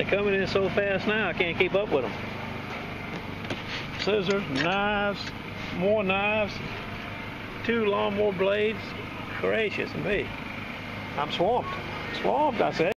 They're coming in so fast now, I can't keep up with them. Scissors, knives, more knives, two lawnmower blades. Gracious me. I'm swamped. Swamped, I said.